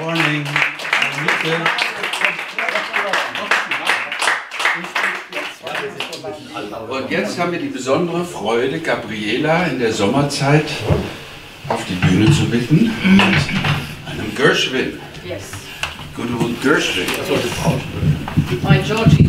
Morning. Und jetzt haben wir die besondere Freude, Gabriela in der Sommerzeit auf die Bühne zu bitten mit einem Gershwin. Yes. Good old Gershwin. My Georgie.